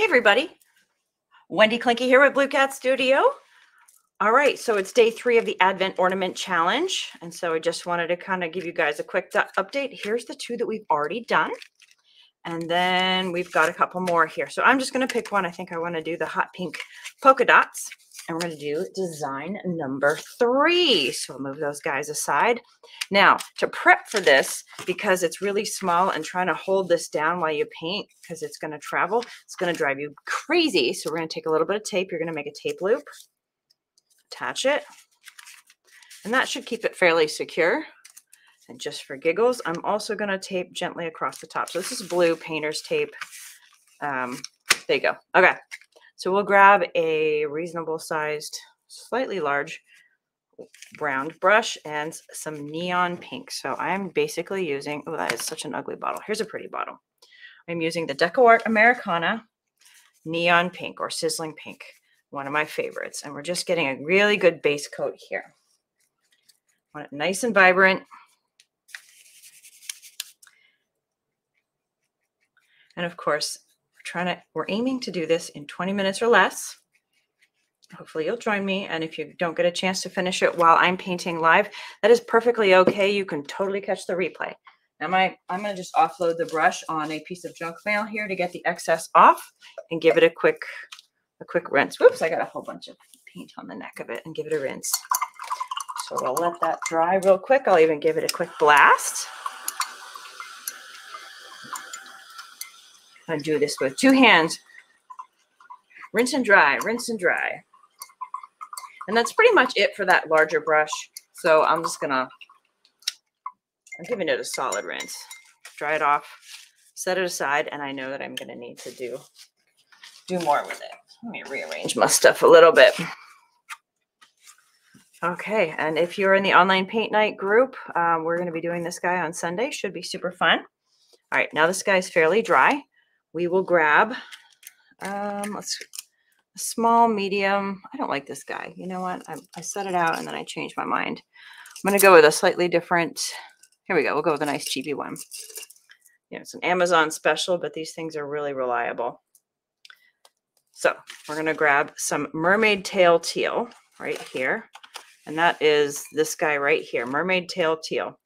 Hey, everybody. Wendy Clinky here with Blue Cat Studio. All right, so it's day three of the Advent Ornament Challenge. And so I just wanted to kind of give you guys a quick update. Here's the two that we've already done. And then we've got a couple more here. So I'm just going to pick one. I think I want to do the hot pink polka dots. And we're going to do design number three. So I'll move those guys aside. Now, to prep for this, because it's really small and trying to hold this down while you paint, because it's going to travel, it's going to drive you crazy. So we're going to take a little bit of tape. You're going to make a tape loop, attach it, and that should keep it fairly secure. And just for giggles, I'm also going to tape gently across the top. So this is blue painter's tape. Um, there you go. Okay. So we'll grab a reasonable sized, slightly large brown brush and some neon pink. So I'm basically using, oh, that is such an ugly bottle. Here's a pretty bottle. I'm using the DecoArt Americana neon pink or sizzling pink, one of my favorites. And we're just getting a really good base coat here. Want it nice and vibrant. And of course, trying to, we're aiming to do this in 20 minutes or less. Hopefully you'll join me. And if you don't get a chance to finish it while I'm painting live, that is perfectly okay. You can totally catch the replay. Now my, I'm going to just offload the brush on a piece of junk mail here to get the excess off and give it a quick, a quick rinse. Whoops, I got a whole bunch of paint on the neck of it and give it a rinse. So we'll let that dry real quick. I'll even give it a quick blast. Do this with two hands. Rinse and dry, rinse and dry. And that's pretty much it for that larger brush. So I'm just gonna, I'm giving it a solid rinse. Dry it off, set it aside, and I know that I'm gonna need to do, do more with it. Let me rearrange my stuff a little bit. Okay, and if you're in the online paint night group, um, we're going to be doing this guy on Sunday. Should be super fun. All right, now this guy is fairly dry we will grab um, let's a small, medium. I don't like this guy. You know what? I, I set it out and then I changed my mind. I'm going to go with a slightly different. Here we go. We'll go with a nice cheapy one. You know, it's an Amazon special, but these things are really reliable. So we're going to grab some mermaid tail teal right here. And that is this guy right here, mermaid tail teal.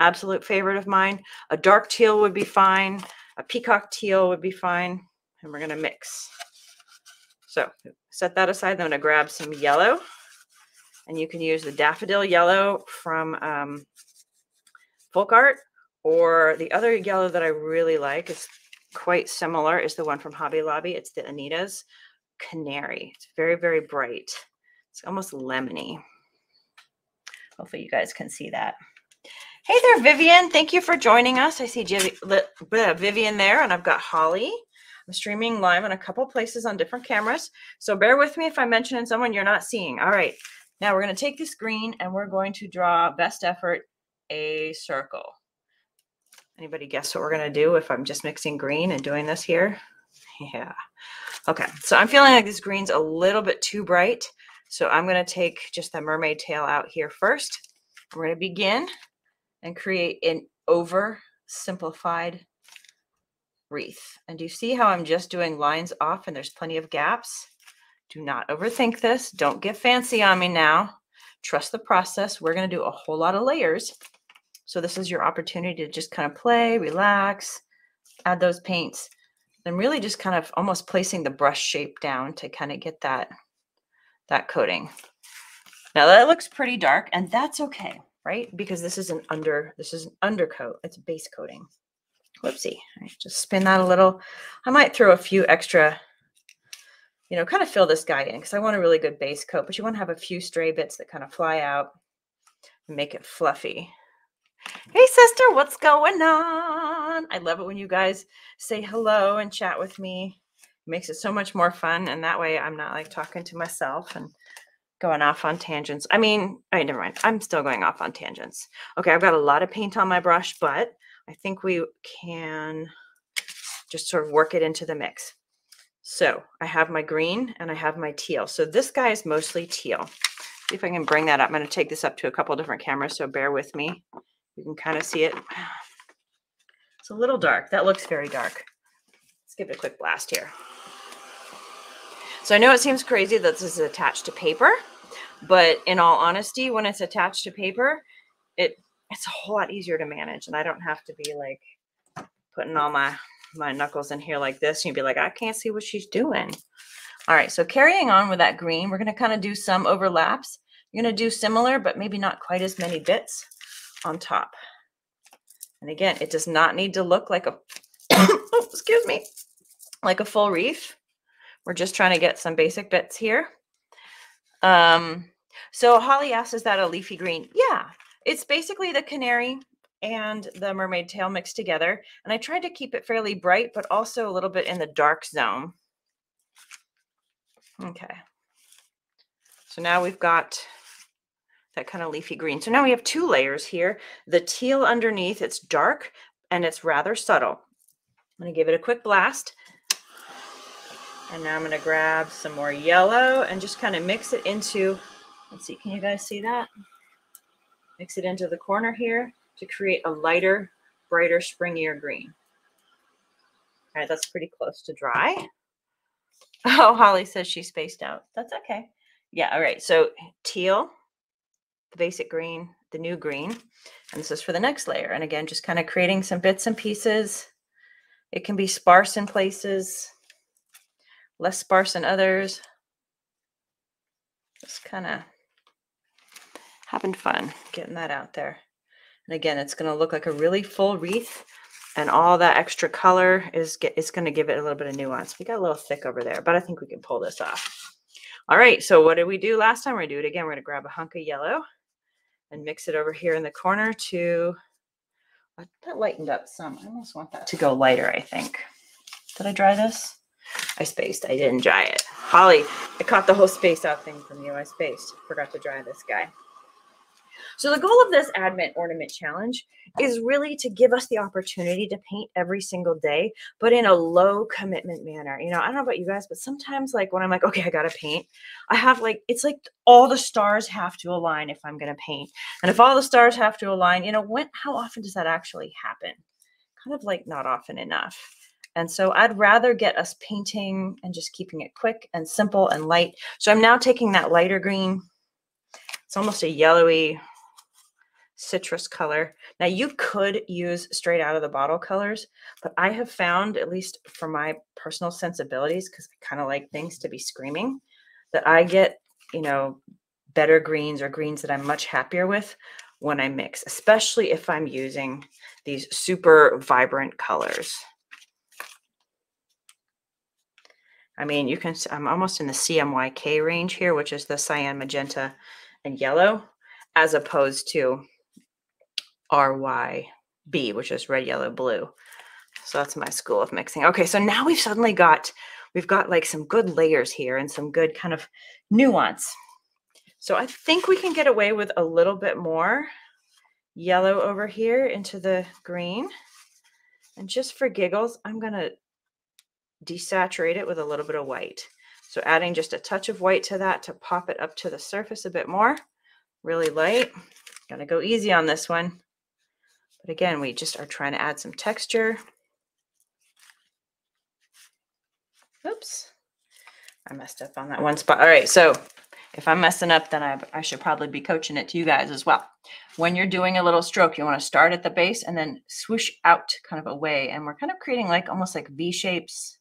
Absolute favorite of mine. A dark teal would be fine. A peacock teal would be fine. And we're going to mix. So set that aside. Then I'm going to grab some yellow. And you can use the daffodil yellow from um, Folk Art. Or the other yellow that I really like is quite similar is the one from Hobby Lobby. It's the Anita's Canary. It's very, very bright. It's almost lemony. Hopefully you guys can see that. Hey there, Vivian. Thank you for joining us. I see Vivian there, and I've got Holly. I'm streaming live on a couple places on different cameras. So bear with me if I mention someone you're not seeing. All right. Now we're going to take this green and we're going to draw best effort a circle. Anybody guess what we're going to do if I'm just mixing green and doing this here? Yeah. Okay. So I'm feeling like this green's a little bit too bright. So I'm going to take just the mermaid tail out here first. We're going to begin and create an oversimplified wreath. And do you see how I'm just doing lines off and there's plenty of gaps? Do not overthink this. Don't get fancy on me now. Trust the process. We're going to do a whole lot of layers. So this is your opportunity to just kind of play, relax, add those paints, and really just kind of almost placing the brush shape down to kind of get that, that coating. Now that looks pretty dark and that's okay right? Because this is an under, this is an undercoat. It's base coating. Whoopsie. Just spin that a little. I might throw a few extra, you know, kind of fill this guy in because I want a really good base coat, but you want to have a few stray bits that kind of fly out and make it fluffy. Hey, sister, what's going on? I love it when you guys say hello and chat with me. It makes it so much more fun. And that way I'm not like talking to myself and going off on tangents. I mean, I never mind. I'm still going off on tangents. Okay, I've got a lot of paint on my brush, but I think we can just sort of work it into the mix. So I have my green and I have my teal. So this guy is mostly teal. See if I can bring that up. I'm going to take this up to a couple different cameras, so bear with me. You can kind of see it. It's a little dark. That looks very dark. Let's give it a quick blast here. So I know it seems crazy that this is attached to paper, but in all honesty, when it's attached to paper, it it's a whole lot easier to manage, and I don't have to be like putting all my my knuckles in here like this. You'd be like, I can't see what she's doing. All right, so carrying on with that green, we're going to kind of do some overlaps. You're going to do similar, but maybe not quite as many bits on top. And again, it does not need to look like a, oh, excuse me, like a full wreath. We're just trying to get some basic bits here. Um, so Holly asks, is that a leafy green? Yeah, it's basically the canary and the mermaid tail mixed together. And I tried to keep it fairly bright, but also a little bit in the dark zone. Okay. So now we've got that kind of leafy green. So now we have two layers here. The teal underneath, it's dark and it's rather subtle. I'm going to give it a quick blast. And now I'm going to grab some more yellow and just kind of mix it into, let's see, can you guys see that? Mix it into the corner here to create a lighter, brighter, springier green. All right, that's pretty close to dry. Oh, Holly says she spaced out. That's okay. Yeah, all right. So teal, the basic green, the new green, and this is for the next layer. And again, just kind of creating some bits and pieces. It can be sparse in places less sparse than others. Just kind of having fun getting that out there. And again, it's going to look like a really full wreath and all that extra color is get, it's going to give it a little bit of nuance. We got a little thick over there, but I think we can pull this off. All right, so what did we do last time? We're going to do it again. We're going to grab a hunk of yellow and mix it over here in the corner to, uh, that lightened up some. I almost want that to go lighter, I think. Did I dry this? I spaced. I didn't dry it. Holly, I caught the whole space out thing from you. I spaced. Forgot to dry this guy. So the goal of this Advent Ornament Challenge is really to give us the opportunity to paint every single day, but in a low commitment manner. You know, I don't know about you guys, but sometimes like when I'm like, okay, I got to paint, I have like, it's like all the stars have to align if I'm going to paint. And if all the stars have to align, you know, when, how often does that actually happen? Kind of like not often enough. And so I'd rather get us painting and just keeping it quick and simple and light. So I'm now taking that lighter green. It's almost a yellowy citrus color. Now you could use straight out of the bottle colors, but I have found, at least for my personal sensibilities, because I kind of like things to be screaming, that I get, you know, better greens or greens that I'm much happier with when I mix, especially if I'm using these super vibrant colors. I mean, you can, I'm almost in the CMYK range here, which is the cyan, magenta, and yellow, as opposed to RYB, which is red, yellow, blue. So that's my school of mixing. Okay, so now we've suddenly got, we've got like some good layers here and some good kind of nuance. So I think we can get away with a little bit more yellow over here into the green. And just for giggles, I'm going to desaturate it with a little bit of white. So adding just a touch of white to that to pop it up to the surface a bit more. Really light. Gonna go easy on this one. But again, we just are trying to add some texture. Oops. I messed up on that one spot. All right, so if I'm messing up, then I, I should probably be coaching it to you guys as well. When you're doing a little stroke, you want to start at the base and then swoosh out kind of away. And we're kind of creating like almost like V shapes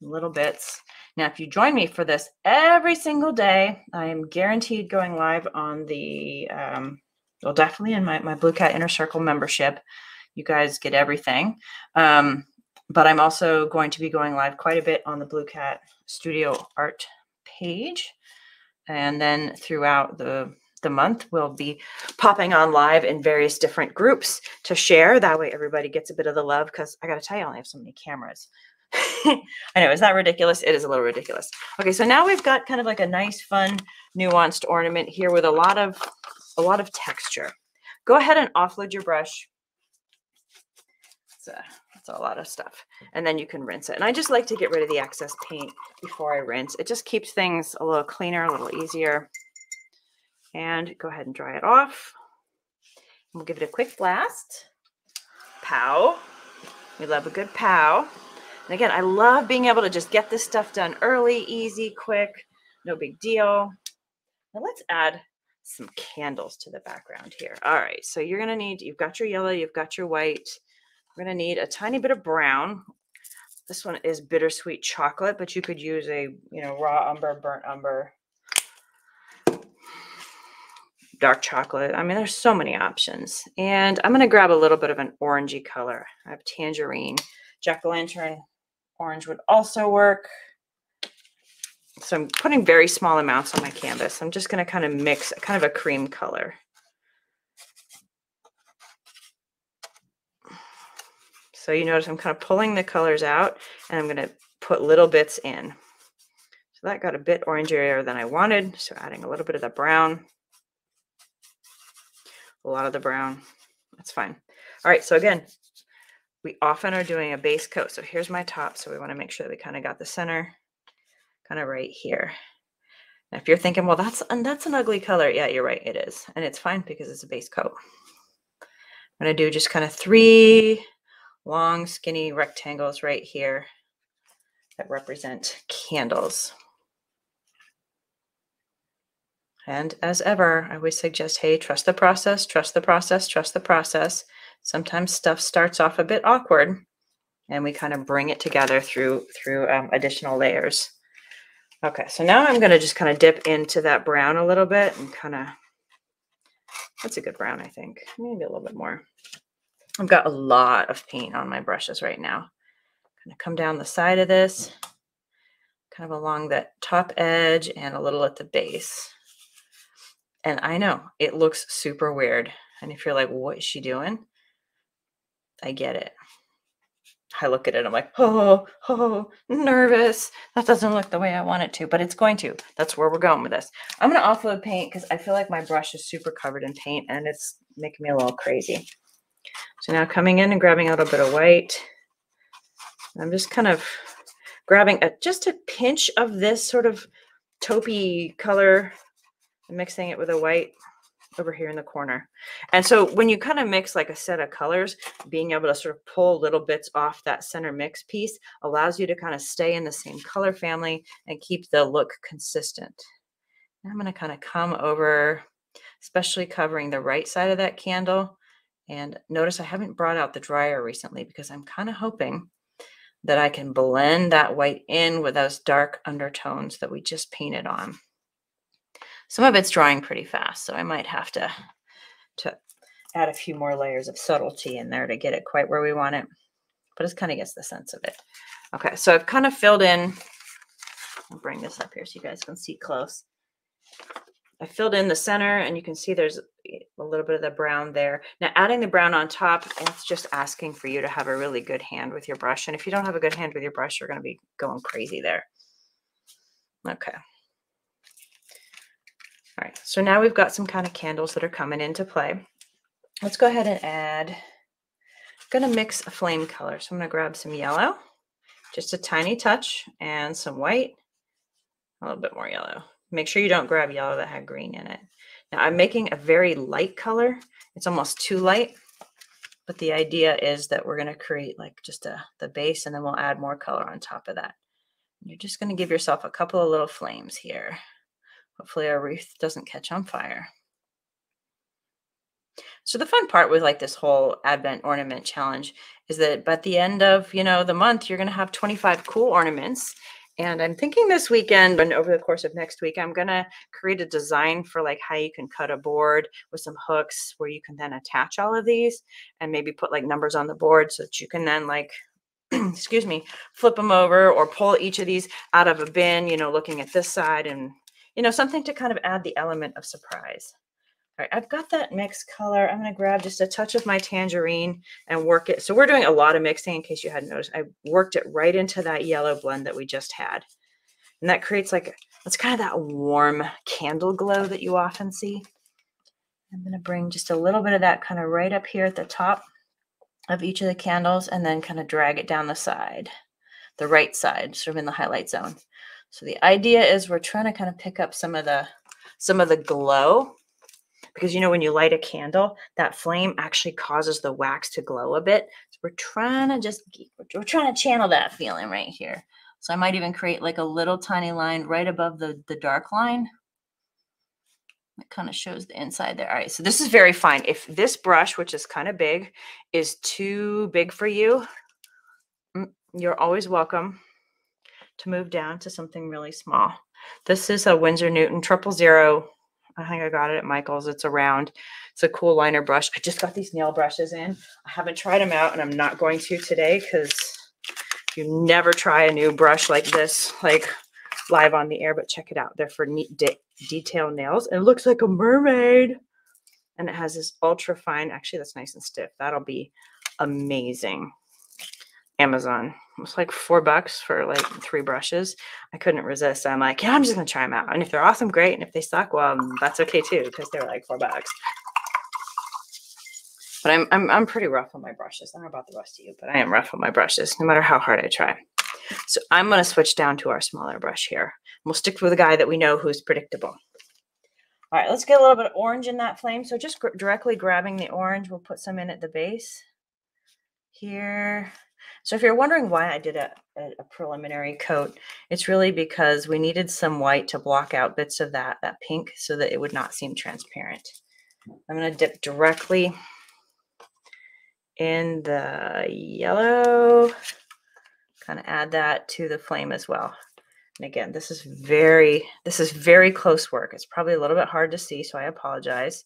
little bits. Now, if you join me for this every single day, I am guaranteed going live on the, um, well, definitely in my, my Blue Cat Inner Circle membership. You guys get everything. Um, but I'm also going to be going live quite a bit on the Blue Cat Studio Art page. And then throughout the the month, we'll be popping on live in various different groups to share. That way, everybody gets a bit of the love. Because I got to tell you, I only have so many cameras. I know, is that ridiculous? It is a little ridiculous. Okay, so now we've got kind of like a nice, fun, nuanced ornament here with a lot of a lot of texture. Go ahead and offload your brush. It's a, it's a lot of stuff. And then you can rinse it. And I just like to get rid of the excess paint before I rinse. It just keeps things a little cleaner, a little easier. And go ahead and dry it off. We'll give it a quick blast. Pow. We love a good pow. And again, I love being able to just get this stuff done early, easy, quick, no big deal. Now let's add some candles to the background here. All right, so you're gonna need, you've got your yellow, you've got your white. We're gonna need a tiny bit of brown. This one is bittersweet chocolate, but you could use a, you know, raw umber, burnt umber, dark chocolate. I mean, there's so many options. And I'm gonna grab a little bit of an orangey color. I have tangerine. Jack-o'-lantern orange would also work. So I'm putting very small amounts on my canvas. I'm just going to kind of mix kind of a cream color. So you notice I'm kind of pulling the colors out and I'm going to put little bits in. So that got a bit orangier than I wanted. So adding a little bit of the brown. A lot of the brown. That's fine. All right. So again, we often are doing a base coat. So here's my top. So we want to make sure we kind of got the center kind of right here. If you're thinking, well, that's and that's an ugly color. Yeah, you're right. It is. And it's fine because it's a base coat. I'm going to do just kind of three long, skinny rectangles right here that represent candles. And as ever, I always suggest, hey, trust the process, trust the process, trust the process. Sometimes stuff starts off a bit awkward and we kind of bring it together through through um, additional layers. Okay, so now I'm going to just kind of dip into that brown a little bit and kind of, that's a good brown, I think. Maybe a little bit more. I've got a lot of paint on my brushes right now. Kind of come down the side of this, kind of along that top edge and a little at the base. And I know it looks super weird. And if you're like, what is she doing? I get it. I look at it, I'm like, oh, oh, nervous. That doesn't look the way I want it to, but it's going to. That's where we're going with this. I'm going to offload paint because I feel like my brush is super covered in paint and it's making me a little crazy. So now coming in and grabbing a little bit of white. I'm just kind of grabbing a, just a pinch of this sort of taupey color and mixing it with a white over here in the corner. And so when you kind of mix like a set of colors, being able to sort of pull little bits off that center mix piece allows you to kind of stay in the same color family and keep the look consistent. I'm going to kind of come over, especially covering the right side of that candle. And notice I haven't brought out the dryer recently because I'm kind of hoping that I can blend that white in with those dark undertones that we just painted on. Some of it's drying pretty fast, so I might have to, to add a few more layers of subtlety in there to get it quite where we want it. But it kind of gets the sense of it. Okay, so I've kind of filled in, I'll bring this up here so you guys can see close. I filled in the center and you can see there's a little bit of the brown there. Now adding the brown on top, it's just asking for you to have a really good hand with your brush. And if you don't have a good hand with your brush, you're going to be going crazy there. Okay. All right, so now we've got some kind of candles that are coming into play. Let's go ahead and add, I'm gonna mix a flame color. So I'm gonna grab some yellow, just a tiny touch, and some white, a little bit more yellow. Make sure you don't grab yellow that had green in it. Now I'm making a very light color. It's almost too light, but the idea is that we're gonna create like just a, the base and then we'll add more color on top of that. You're just gonna give yourself a couple of little flames here. Hopefully our wreath doesn't catch on fire. So the fun part with like this whole Advent ornament challenge is that by the end of, you know, the month, you're going to have 25 cool ornaments. And I'm thinking this weekend and over the course of next week, I'm going to create a design for like how you can cut a board with some hooks where you can then attach all of these and maybe put like numbers on the board so that you can then like excuse me, flip them over or pull each of these out of a bin, you know, looking at this side and you know, something to kind of add the element of surprise. All right, I've got that mixed color. I'm going to grab just a touch of my tangerine and work it. So we're doing a lot of mixing in case you hadn't noticed. I worked it right into that yellow blend that we just had. And that creates like, it's kind of that warm candle glow that you often see. I'm going to bring just a little bit of that kind of right up here at the top of each of the candles and then kind of drag it down the side, the right side, sort of in the highlight zone. So the idea is we're trying to kind of pick up some of the some of the glow because you know when you light a candle, that flame actually causes the wax to glow a bit. So we're trying to just, we're trying to channel that feeling right here. So I might even create like a little tiny line right above the, the dark line. It kind of shows the inside there. All right, so this is very fine. If this brush, which is kind of big, is too big for you, mm, you're always welcome to move down to something really small. This is a Winsor Newton triple zero. I think I got it at Michael's. It's a round. It's a cool liner brush. I just got these nail brushes in. I haven't tried them out and I'm not going to today because you never try a new brush like this, like live on the air, but check it out. They're for neat de detail nails. It looks like a mermaid. And it has this ultra fine, actually that's nice and stiff. That'll be amazing. Amazon. It was like four bucks for like three brushes. I couldn't resist. I'm like, yeah, I'm just gonna try them out. And if they're awesome, great. And if they suck, well, um, that's okay too, because they're like four bucks. But I'm, I'm I'm pretty rough on my brushes. I don't know about the rest of you, but I am rough on my brushes, no matter how hard I try. So I'm gonna switch down to our smaller brush here. We'll stick with a guy that we know who's predictable. All right, let's get a little bit of orange in that flame. So just directly grabbing the orange, we'll put some in at the base here. So if you're wondering why I did a, a, preliminary coat, it's really because we needed some white to block out bits of that, that pink so that it would not seem transparent. I'm going to dip directly in the yellow, kind of add that to the flame as well. And again, this is very, this is very close work. It's probably a little bit hard to see, so I apologize.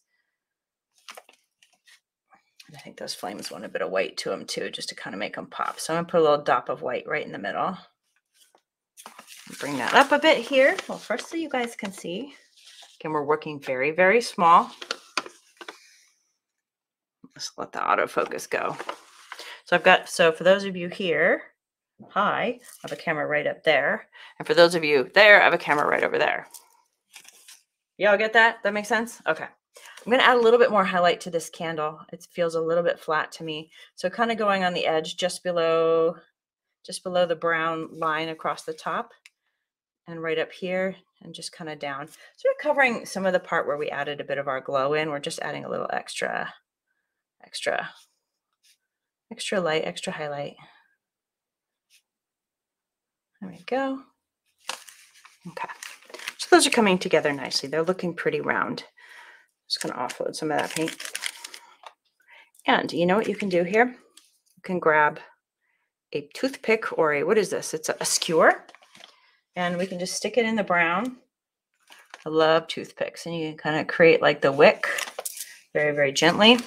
I think those flames want a bit of white to them too, just to kind of make them pop. So I'm gonna put a little dot of white right in the middle. Bring that up a bit here. Well, first so you guys can see. Again, we're working very, very small. Let's let the autofocus go. So I've got, so for those of you here, hi, I have a camera right up there. And for those of you there, I have a camera right over there. Y'all get that? That makes sense? Okay. I'm going to add a little bit more highlight to this candle. It feels a little bit flat to me. So kind of going on the edge just below, just below the brown line across the top and right up here and just kind of down. So we're covering some of the part where we added a bit of our glow in. We're just adding a little extra, extra, extra light, extra highlight. There we go. Okay. So those are coming together nicely. They're looking pretty round. Just going to offload some of that paint. And you know what you can do here? You can grab a toothpick or a, what is this? It's a, a skewer. And we can just stick it in the brown. I love toothpicks. And you can kind of create like the wick very, very gently.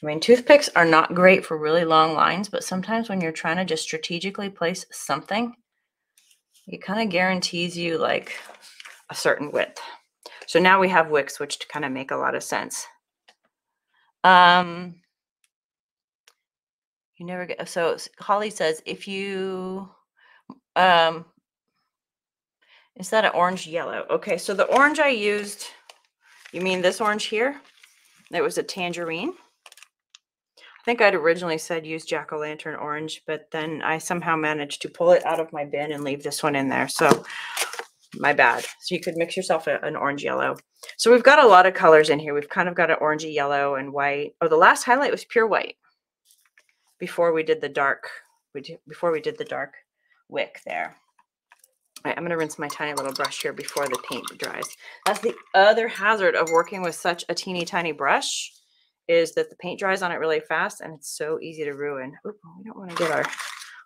I mean, toothpicks are not great for really long lines, but sometimes when you're trying to just strategically place something, it kind of guarantees you like a certain width. So now we have wicks, which to kind of make a lot of sense. Um, you never get, so Holly says, if you, um, is that an orange yellow? Okay, so the orange I used, you mean this orange here? It was a tangerine. I think I'd originally said use jack-o'-lantern orange, but then I somehow managed to pull it out of my bin and leave this one in there. So my bad. So you could mix yourself a, an orange yellow. So we've got a lot of colors in here. We've kind of got an orangey yellow and white. Oh, the last highlight was pure white before we did the dark, we did, before we did the dark wick there. All right, I'm going to rinse my tiny little brush here before the paint dries. That's the other hazard of working with such a teeny tiny brush is that the paint dries on it really fast and it's so easy to ruin. Oop, we don't want to get our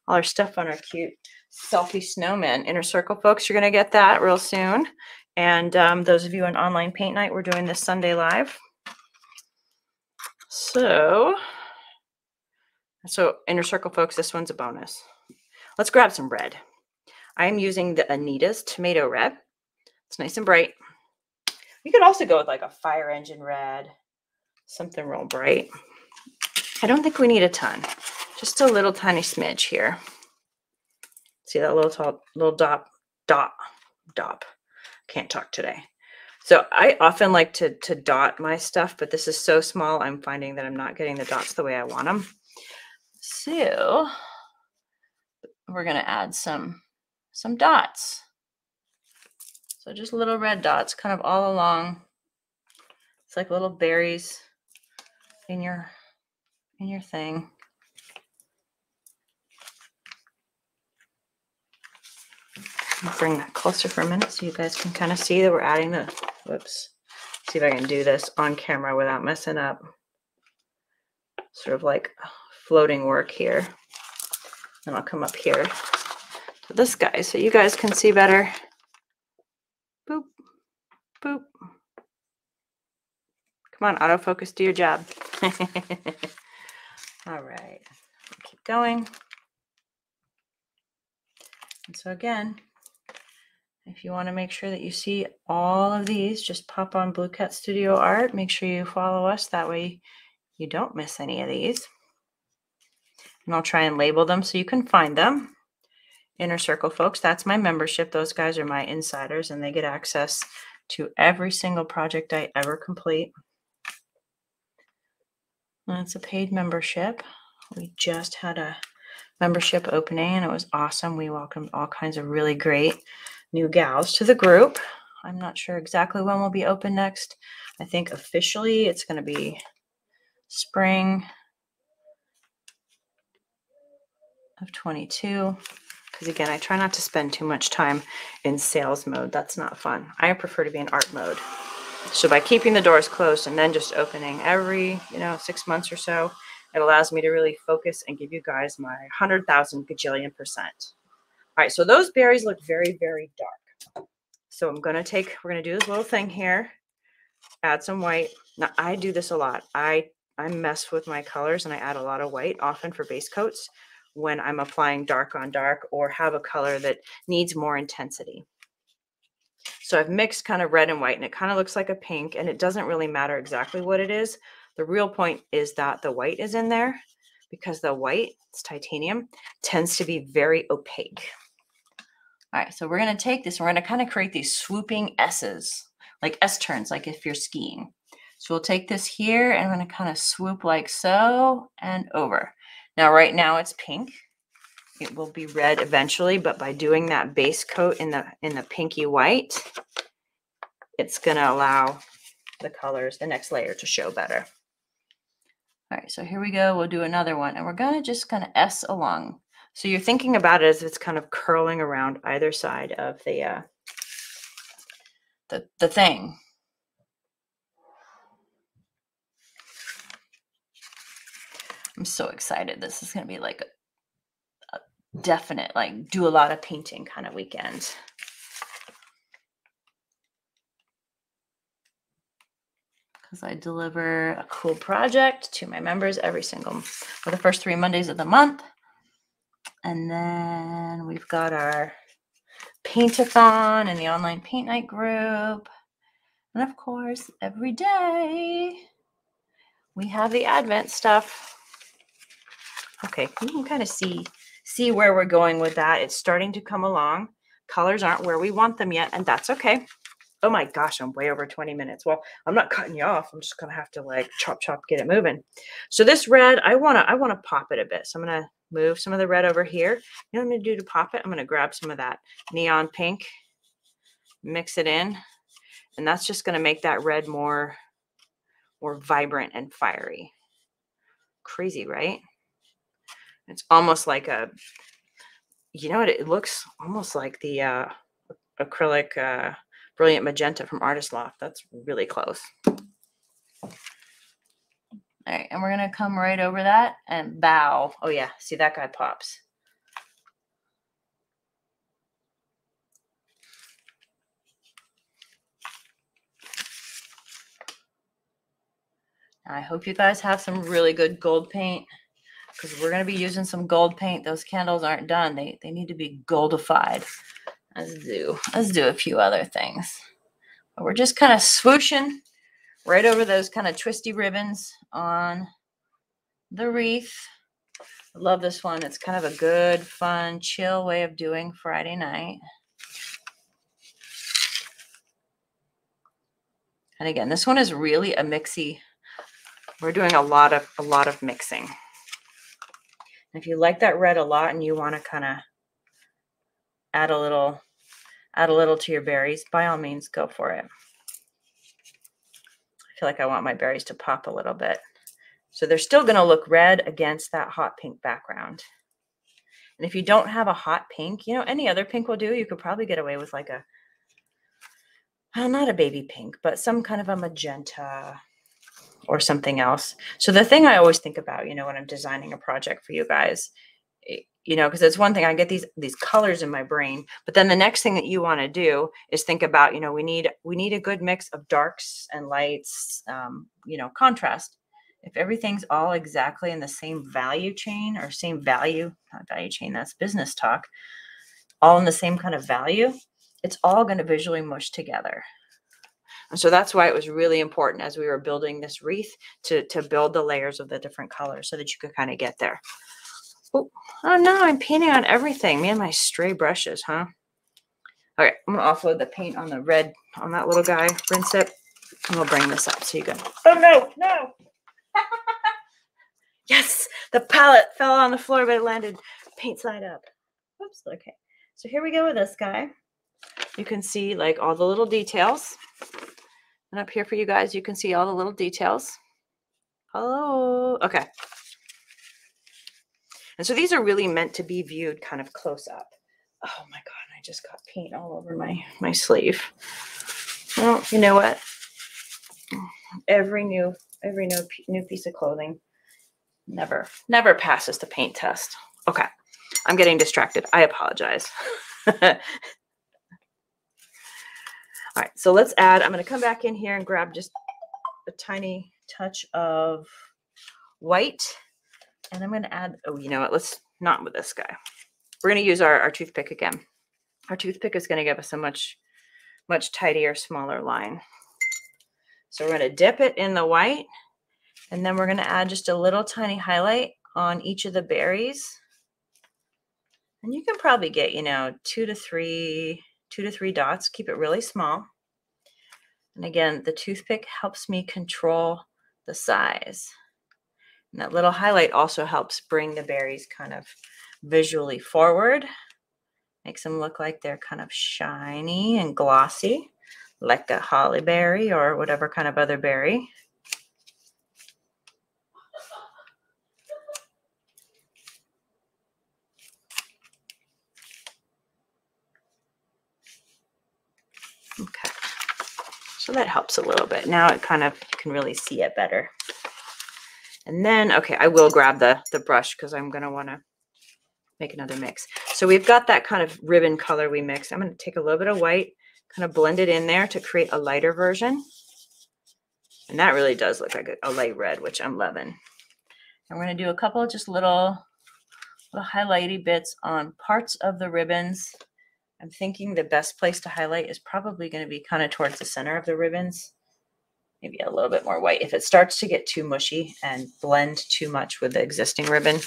all our stuff on our cute selfie snowman. Inner Circle folks, you're going to get that real soon. And um, those of you on online paint night, we're doing this Sunday live. So, so Inner Circle folks, this one's a bonus. Let's grab some red. I am using the Anita's Tomato Red. It's nice and bright. You could also go with like a fire engine red, something real bright. I don't think we need a ton, just a little tiny smidge here. See that little top, little dot, dot, dot. Can't talk today. So I often like to, to dot my stuff, but this is so small, I'm finding that I'm not getting the dots the way I want them. So we're going to add some, some dots. So just little red dots kind of all along. It's like little berries in your in your thing. Bring that closer for a minute so you guys can kind of see that we're adding the, whoops. See if I can do this on camera without messing up. Sort of like floating work here. And I'll come up here to this guy so you guys can see better. Boop, boop. Come on, autofocus, do your job. All right, keep going. And so again, if you want to make sure that you see all of these, just pop on Blue Cat Studio Art. Make sure you follow us. That way you don't miss any of these. And I'll try and label them so you can find them. Inner Circle folks, that's my membership. Those guys are my insiders and they get access to every single project I ever complete. It's a paid membership. We just had a membership opening and it was awesome. We welcomed all kinds of really great new gals to the group. I'm not sure exactly when we'll be open next. I think officially it's going to be spring of 22. Because again, I try not to spend too much time in sales mode. That's not fun. I prefer to be in art mode. So by keeping the doors closed and then just opening every, you know, six months or so, it allows me to really focus and give you guys my 100,000 gajillion percent. All right, so those berries look very, very dark. So I'm going to take, we're going to do this little thing here, add some white. Now, I do this a lot. I, I mess with my colors and I add a lot of white, often for base coats, when I'm applying dark on dark or have a color that needs more intensity. So I've mixed kind of red and white and it kind of looks like a pink and it doesn't really matter exactly what it is. The real point is that the white is in there because the white, it's titanium, tends to be very opaque. All right, so we're going to take this, we're going to kind of create these swooping S's, like S turns, like if you're skiing. So we'll take this here and I'm going to kind of swoop like so and over. Now, right now it's pink. It will be red eventually, but by doing that base coat in the in the pinky white, it's going to allow the colors, the next layer to show better. All right, so here we go. We'll do another one, and we're going to just kind of S along. So you're thinking about it as if it's kind of curling around either side of the uh, the the thing. I'm so excited. This is going to be like a, a definite, like, do a lot of painting kind of weekend. Because I deliver a cool project to my members every single for the first three Mondays of the month. And then we've got our paintathon and the online paint night group. And of course, every day we have the Advent stuff. Okay, you can kind of see see where we're going with that. It's starting to come along. Colors aren't where we want them yet, and that's okay. Oh my gosh, I'm way over 20 minutes. Well, I'm not cutting you off. I'm just gonna have to like chop chop get it moving. So this red, I wanna I wanna pop it a bit. So I'm gonna move some of the red over here. You know what I'm gonna do to pop it? I'm gonna grab some of that neon pink, mix it in, and that's just gonna make that red more more vibrant and fiery. Crazy, right? It's almost like a, you know what? It looks almost like the uh, acrylic uh, brilliant magenta from Artist Loft. That's really close. All right, and we're gonna come right over that and bow. Oh yeah, see that guy pops. I hope you guys have some really good gold paint because we're going to be using some gold paint. Those candles aren't done. They, they need to be goldified. Let's do, let's do a few other things. But we're just kind of swooshing right over those kind of twisty ribbons on the wreath. I love this one. It's kind of a good, fun, chill way of doing Friday night. And again, this one is really a mixy. We're doing a lot of a lot of mixing. If you like that red a lot and you want to kind of add a little add a little to your berries, by all means go for it. Feel like I want my berries to pop a little bit. So they're still going to look red against that hot pink background. And if you don't have a hot pink, you know, any other pink will do. You could probably get away with like a, well, not a baby pink, but some kind of a magenta or something else. So the thing I always think about, you know, when I'm designing a project for you guys, you know, because it's one thing I get these these colors in my brain, but then the next thing that you want to do is think about, you know, we need we need a good mix of darks and lights, um, you know, contrast if everything's all exactly in the same value chain or same value, not value chain, that's business talk, all in the same kind of value, it's all going to visually mush together. And so that's why it was really important as we were building this wreath to, to build the layers of the different colors so that you could kind of get there. Oh, oh no, I'm painting on everything. Me and my stray brushes, huh? All right, I'm gonna offload the paint on the red on that little guy, rinse it, and we'll bring this up so you can. Oh no, no, yes, the palette fell on the floor, but it landed paint side up. Oops, okay. So here we go with this guy. You can see like all the little details. And up here for you guys, you can see all the little details. Hello. Okay. And so these are really meant to be viewed kind of close up. Oh my God, I just got paint all over my, my sleeve. Well, you know what? Every new every new, new piece of clothing never, never passes the paint test. Okay. I'm getting distracted. I apologize. All right, so let's add, I'm going to come back in here and grab just a tiny touch of white. And I'm going to add, oh, you know what? Let's not with this guy. We're going to use our, our toothpick again. Our toothpick is going to give us a much, much tidier, smaller line. So we're going to dip it in the white and then we're going to add just a little tiny highlight on each of the berries. And you can probably get, you know, two to three, two to three dots. Keep it really small. And again, the toothpick helps me control the size. And that little highlight also helps bring the berries kind of visually forward. Makes them look like they're kind of shiny and glossy like a holly berry or whatever kind of other berry. Okay, so that helps a little bit. Now it kind of you can really see it better. And then, okay, I will grab the, the brush because I'm going to want to make another mix. So we've got that kind of ribbon color we mixed. I'm going to take a little bit of white kind of blend it in there to create a lighter version. And that really does look like a, a light red, which I'm loving. And we're going to do a couple of just little, little highlighty bits on parts of the ribbons. I'm thinking the best place to highlight is probably going to be kind of towards the center of the ribbons. Maybe a little bit more white. If it starts to get too mushy and blend too much with the existing ribbon,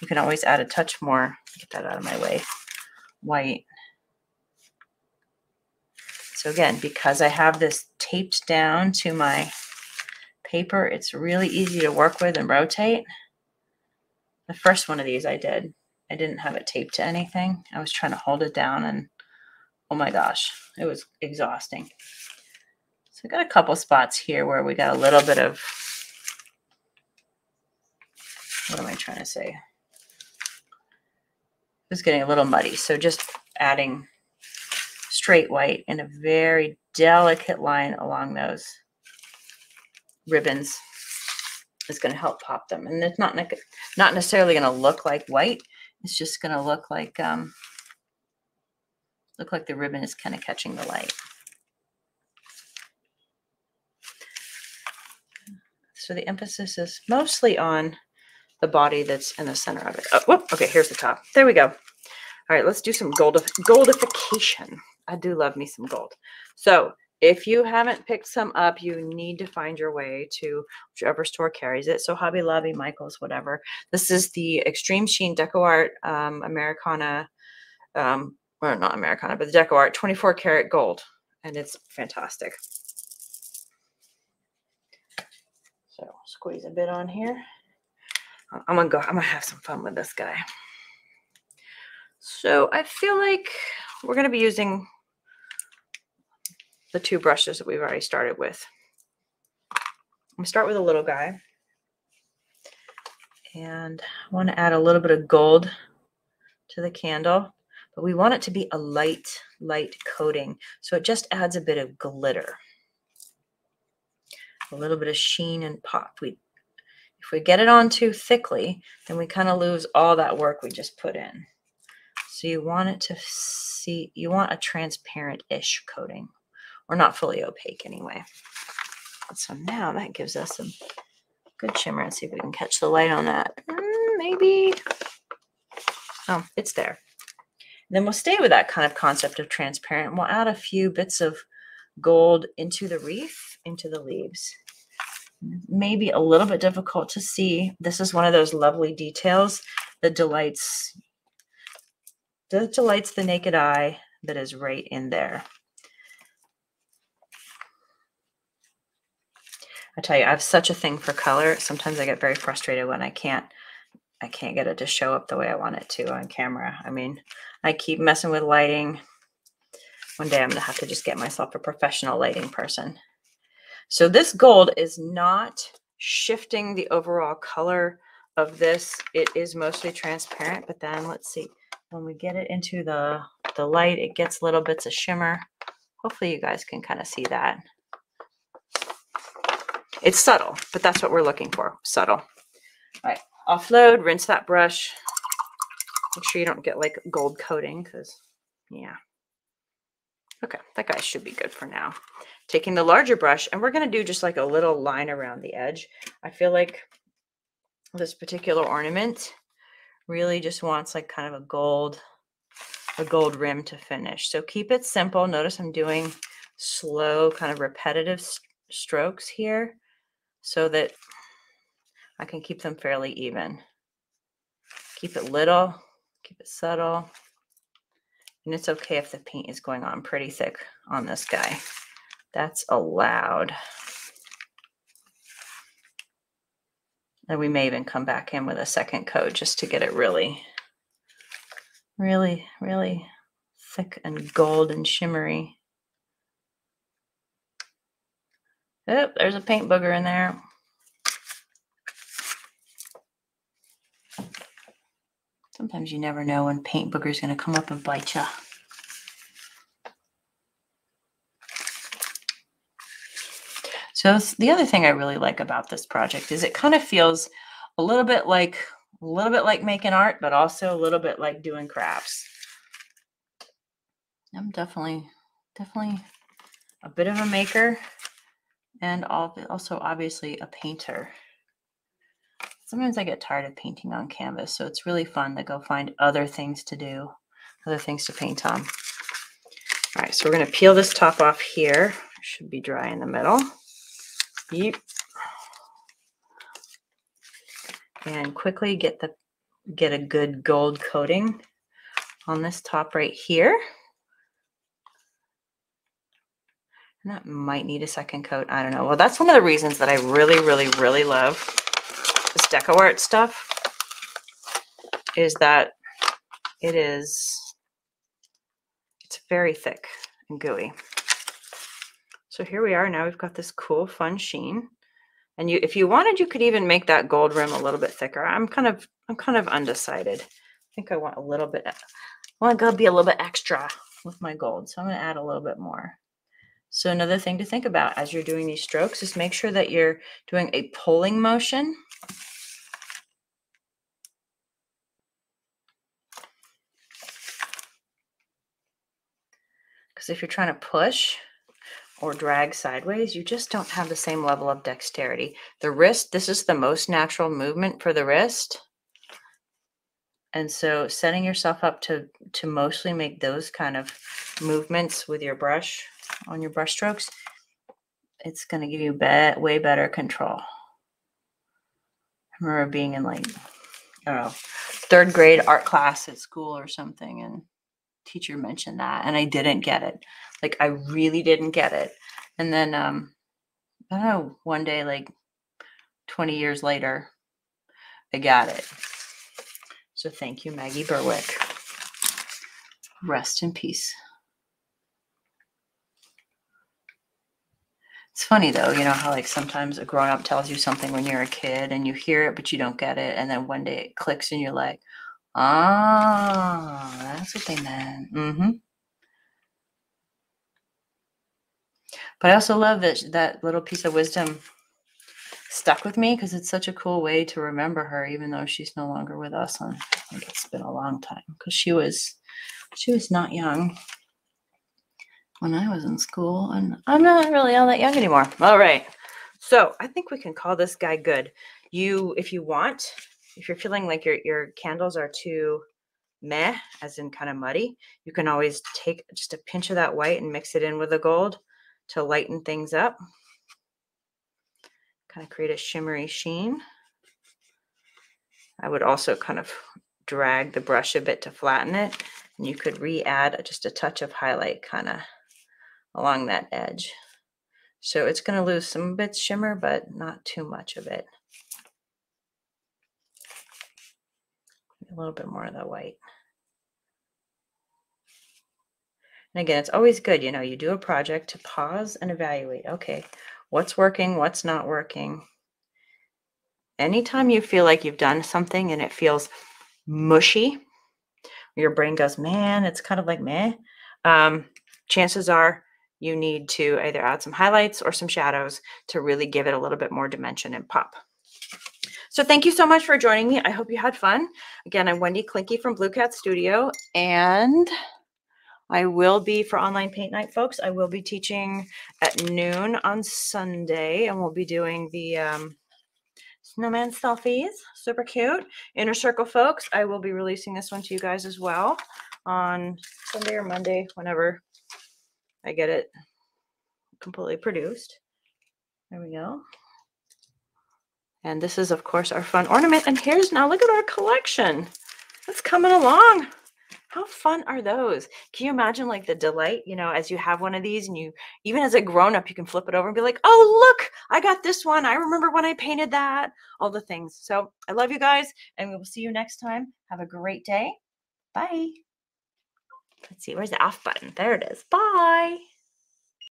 you can always add a touch more. Get that out of my way. White. So again, because I have this taped down to my paper, it's really easy to work with and rotate. The first one of these I did, I didn't have it taped to anything. I was trying to hold it down and oh my gosh, it was exhausting. So we got a couple spots here where we got a little bit of, what am I trying to say? It was getting a little muddy. So just adding straight white and a very delicate line along those ribbons is going to help pop them. And it's not, not necessarily going to look like white. It's just going to look like, um, look like the ribbon is kind of catching the light. So the emphasis is mostly on the body that's in the center of it. Oh, whoop, okay, here's the top. There we go. All right, let's do some gold goldification. I do love me some gold. So if you haven't picked some up, you need to find your way to whichever store carries it. So Hobby Lobby, Michaels, whatever. This is the Extreme Sheen Deco Art um, Americana, um, or not Americana, but the Deco Art 24 karat gold. And it's fantastic. So squeeze a bit on here. I'm gonna go, I'm gonna have some fun with this guy. So I feel like we're gonna be using the two brushes that we've already started with. I'm gonna start with a little guy. And I want to add a little bit of gold to the candle, but we want it to be a light, light coating. So it just adds a bit of glitter, a little bit of sheen and pop. We, if we get it on too thickly, then we kind of lose all that work we just put in. So you want it to see, you want a transparent-ish coating or not fully opaque anyway. So now that gives us some good shimmer. Let's see if we can catch the light on that. Mm, maybe. Oh, it's there. And then we'll stay with that kind of concept of transparent. We'll add a few bits of gold into the wreath, into the leaves. Maybe a little bit difficult to see. This is one of those lovely details that delights that delights the naked eye that is right in there. I tell you, I have such a thing for color. Sometimes I get very frustrated when I can't I can't get it to show up the way I want it to on camera. I mean, I keep messing with lighting. One day I'm going to have to just get myself a professional lighting person. So this gold is not shifting the overall color of this. It is mostly transparent, but then let's see. When we get it into the, the light, it gets little bits of shimmer. Hopefully you guys can kind of see that. It's subtle, but that's what we're looking for, subtle. All right, offload, rinse that brush. Make sure you don't get like gold coating because, yeah. Okay, that guy should be good for now. Taking the larger brush, and we're going to do just like a little line around the edge. I feel like this particular ornament really just wants like kind of a gold, a gold rim to finish. So keep it simple. Notice I'm doing slow, kind of repetitive strokes here so that I can keep them fairly even. Keep it little, keep it subtle. And it's okay if the paint is going on pretty thick on this guy. That's allowed. And we may even come back in with a second coat just to get it really, really, really thick and gold and shimmery. Oh, there's a paint booger in there. Sometimes you never know when paint booger is going to come up and bite you. So the other thing I really like about this project is it kind of feels a little bit like a little bit like making art, but also a little bit like doing crafts. I'm definitely, definitely a bit of a maker and also obviously a painter. Sometimes I get tired of painting on canvas, so it's really fun to go find other things to do, other things to paint on. All right, so we're going to peel this top off here. Should be dry in the middle. Yep. And quickly get the get a good gold coating on this top right here. And that might need a second coat. I don't know. Well, that's one of the reasons that I really, really, really love this DecoArt stuff is that it is, it's very thick and gooey. So here we are. Now we've got this cool, fun sheen. And you, if you wanted, you could even make that gold rim a little bit thicker. I'm kind of, I'm kind of undecided. I think I want a little bit, I want to be a little bit extra with my gold. So I'm going to add a little bit more. So another thing to think about as you're doing these strokes is make sure that you're doing a pulling motion. Because if you're trying to push or drag sideways, you just don't have the same level of dexterity. The wrist, this is the most natural movement for the wrist. And so setting yourself up to, to mostly make those kind of movements with your brush on your brush strokes, it's going to give you be- way better control. I remember being in like, I don't know, third grade art class at school or something, and teacher mentioned that, and I didn't get it. Like, I really didn't get it. And then, um, I don't know, one day, like 20 years later, I got it. So thank you, Maggie Berwick. Rest in peace. It's funny though, you know how like sometimes a grown up tells you something when you're a kid and you hear it but you don't get it, and then one day it clicks and you're like, ah, that's what they meant. Mm-hmm. But I also love that that little piece of wisdom stuck with me because it's such a cool way to remember her, even though she's no longer with us. And I think it's been a long time because she was she was not young when I was in school, and I'm not really all that young anymore. All right. So I think we can call this guy good. You, if you want, if you're feeling like your your candles are too meh, as in kind of muddy, you can always take just a pinch of that white and mix it in with the gold to lighten things up. Kind of create a shimmery sheen. I would also kind of drag the brush a bit to flatten it. And you could re-add just a touch of highlight kind of along that edge. So it's going to lose some bits shimmer, but not too much of it. A little bit more of the white. And again, it's always good, you know, you do a project to pause and evaluate. Okay, what's working, what's not working. Anytime you feel like you've done something and it feels mushy, your brain goes, man, it's kind of like meh. Um, chances are you need to either add some highlights or some shadows to really give it a little bit more dimension and pop. So thank you so much for joining me. I hope you had fun. Again, I'm Wendy Klinke from Blue Cat Studio, and I will be for online paint night, folks. I will be teaching at noon on Sunday, and we'll be doing the um, snowman selfies. Super cute. Inner Circle, folks. I will be releasing this one to you guys as well on Sunday or Monday, whenever I get it completely produced. There we go. And this is, of course, our fun ornament. And here's now, look at our collection. It's coming along. How fun are those? Can you imagine like the delight, you know, as you have one of these and you, even as a grown up, you can flip it over and be like, oh, look, I got this one. I remember when I painted that, all the things. So I love you guys and we will see you next time. Have a great day. Bye. Let's see, where's the off button? There it is. Bye.